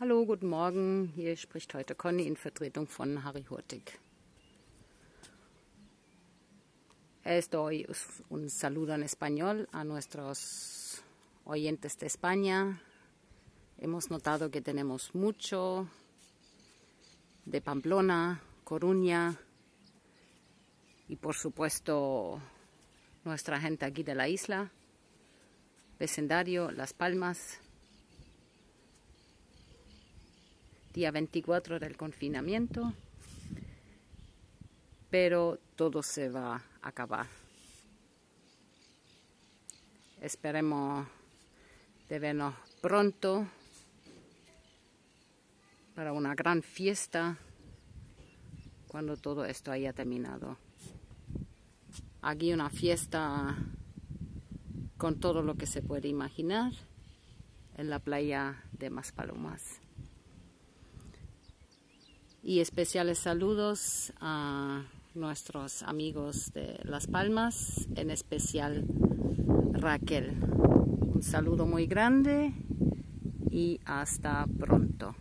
Hallo, guten Morgen. Hier spricht heute Conny in Vertretung von Harry Hurtig. Esto hoy es un saludo en español a nuestros oyentes de España. Hemos notado que tenemos mucho de Pamplona, Coruña y por supuesto nuestra gente aquí de la isla, vecindario, Las Palmas. Día 24 del confinamiento, pero todo se va a acabar. Esperemos de vernos pronto para una gran fiesta cuando todo esto haya terminado. Aquí una fiesta con todo lo que se puede imaginar en la playa de Maspalomas y especiales saludos a nuestros amigos de Las Palmas, en especial Raquel. Un saludo muy grande y hasta pronto.